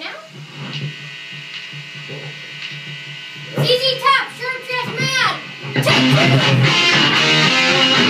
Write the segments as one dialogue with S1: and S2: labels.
S1: now. Easy tap, sure, just mad. Take.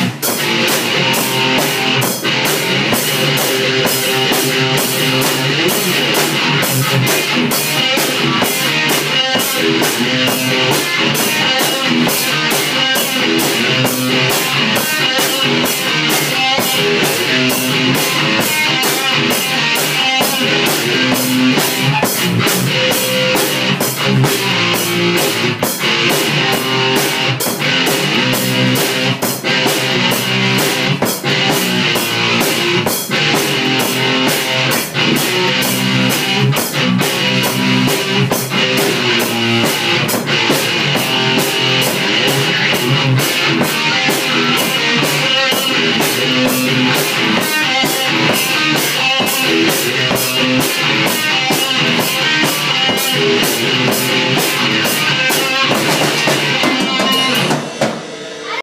S1: Música